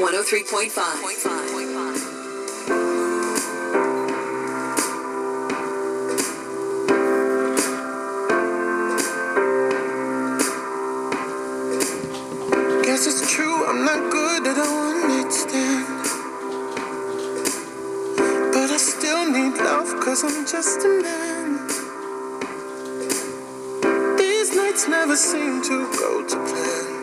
103.5. Guess it's true, I'm not good at night. But I still need love, cause I'm just a man. These nights never seem to go to plan.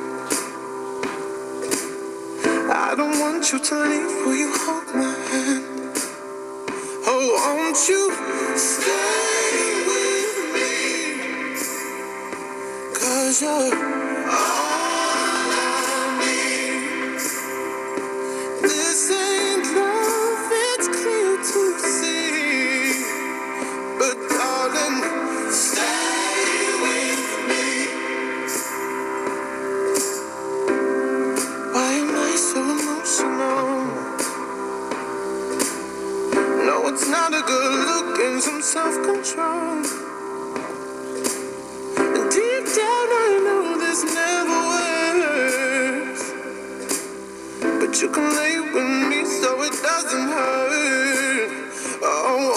I don't want you to leave, will you hold my hand? Oh, won't you stay with me? Cause you're It's not a good look and some self-control. And deep down, I know this never works. But you can lay with me so it doesn't hurt. Oh,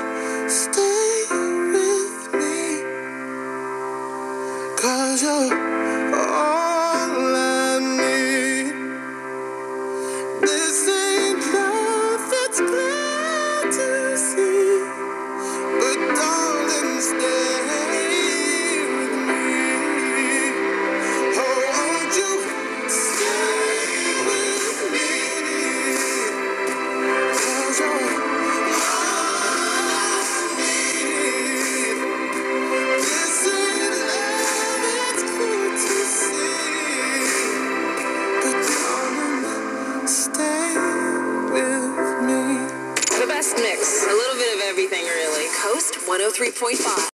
Cause you're all everything, really. Coast 103.5.